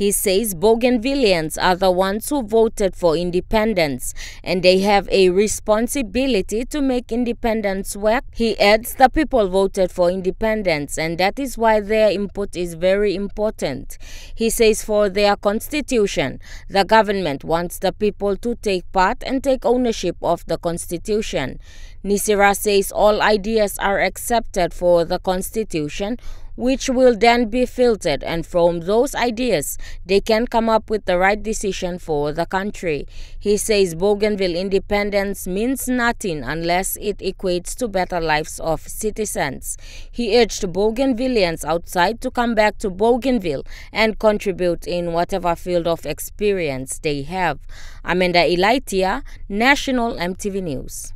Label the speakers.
Speaker 1: He says Bougainvilleans are the ones who voted for independence and they have a responsibility to make independence work. He adds the people voted for independence and that is why their input is very important. He says for their constitution, the government wants the people to take part and take ownership of the constitution. Nisira says all ideas are accepted for the constitution which will then be filtered and from those ideas they can come up with the right decision for the country. He says Bougainville independence means nothing unless it equates to better lives of citizens. He urged Bougainvilleans outside to come back to Bougainville and contribute in whatever field of experience they have. Amanda Elaitia, National EMTV News.